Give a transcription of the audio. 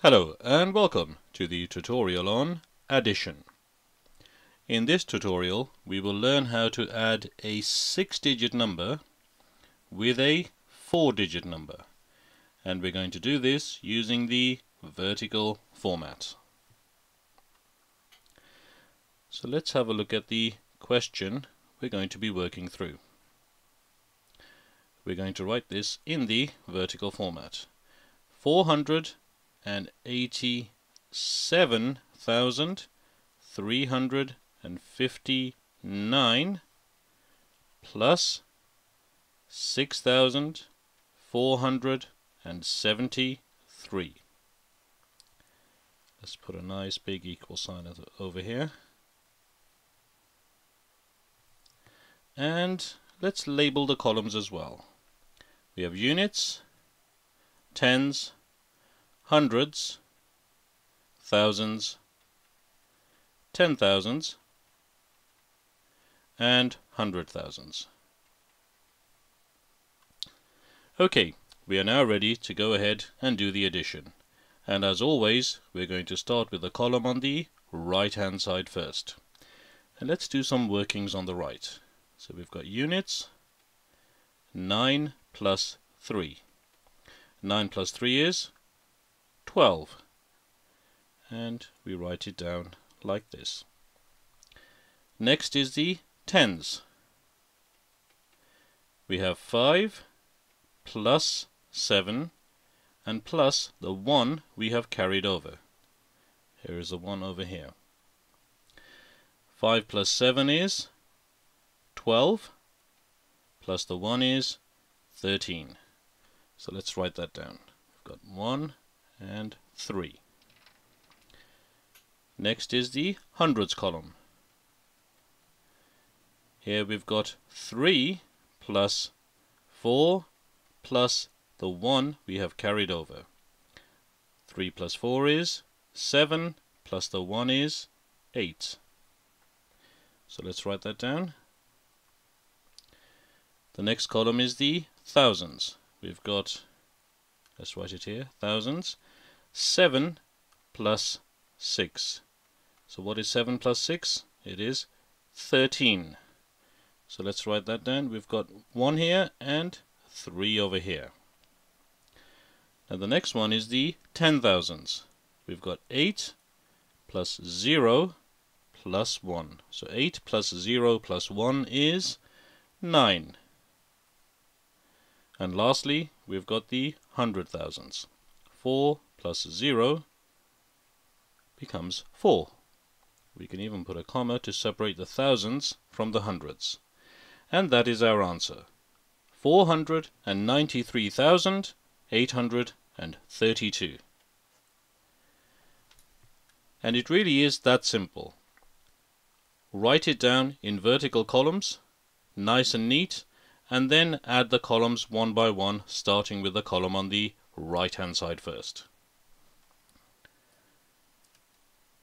Hello and welcome to the tutorial on addition. In this tutorial we will learn how to add a six-digit number with a four-digit number and we're going to do this using the vertical format. So let's have a look at the question we're going to be working through. We're going to write this in the vertical format. 400 and eighty-seven thousand three hundred and fifty-nine plus six thousand four hundred and seventy-three. Let's put a nice big equal sign over here. And let's label the columns as well. We have units, tens, hundreds, thousands, ten thousands, and hundred thousands. Okay, we are now ready to go ahead and do the addition. And as always, we're going to start with the column on the right hand side first. And let's do some workings on the right. So we've got units, 9 plus 3. 9 plus 3 is 12 and we write it down like this. Next is the tens. We have 5 plus 7 and plus the 1 we have carried over. Here is a 1 over here. 5 plus 7 is 12 plus the 1 is 13. So let's write that down. We've got 1 and 3. Next is the hundreds column. Here we've got 3 plus 4 plus the 1 we have carried over. 3 plus 4 is 7 plus the 1 is 8. So let's write that down. The next column is the thousands. We've got, let's write it here, thousands. 7 plus 6. So what is 7 plus 6? It is 13. So let's write that down. We've got 1 here and 3 over here. Now the next one is the ten thousands. We've got 8 plus 0 plus 1. So 8 plus 0 plus 1 is 9. And lastly, we've got the hundred thousands. 4 plus 0 becomes 4. We can even put a comma to separate the thousands from the hundreds. And that is our answer. 493,832. And it really is that simple. Write it down in vertical columns, nice and neat, and then add the columns one by one, starting with the column on the right hand side first.